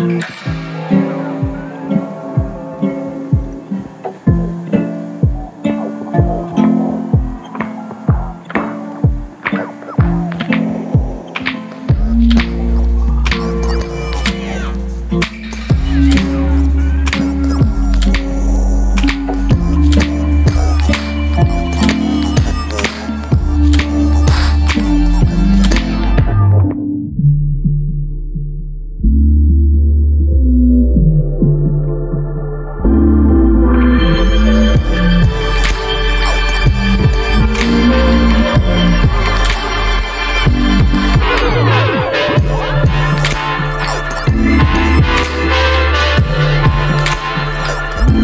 Mm-hmm.